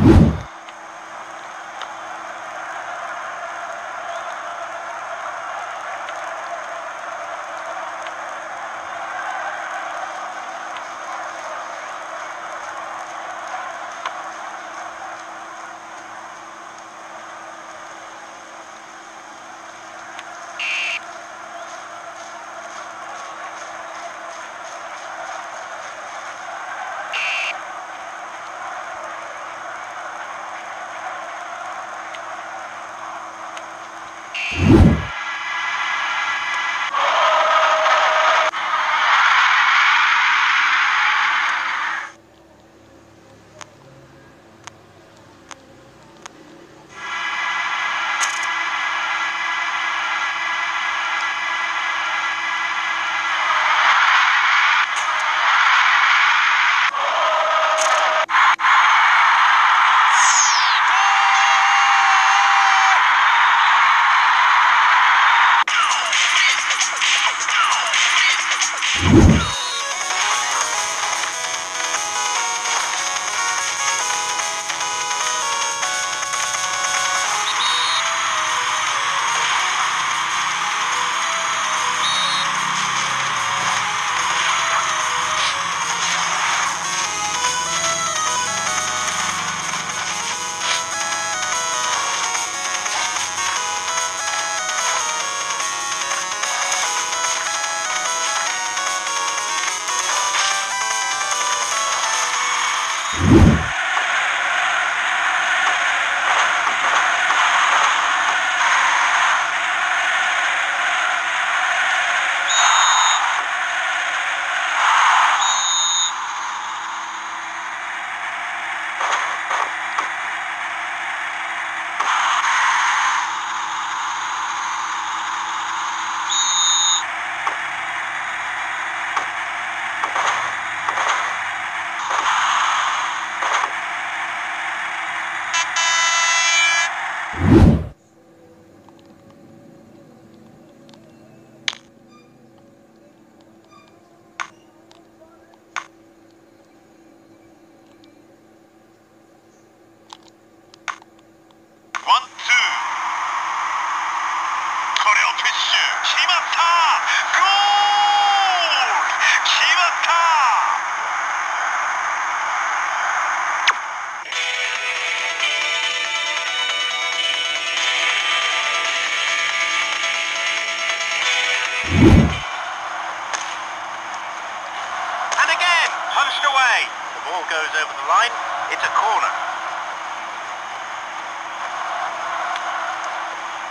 you. 決まった punched away. The ball goes over the line. It's a corner.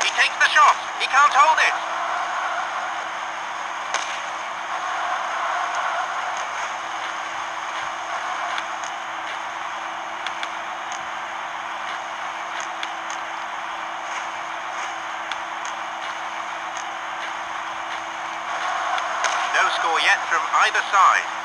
He takes the shot. He can't hold it. No score yet from either side.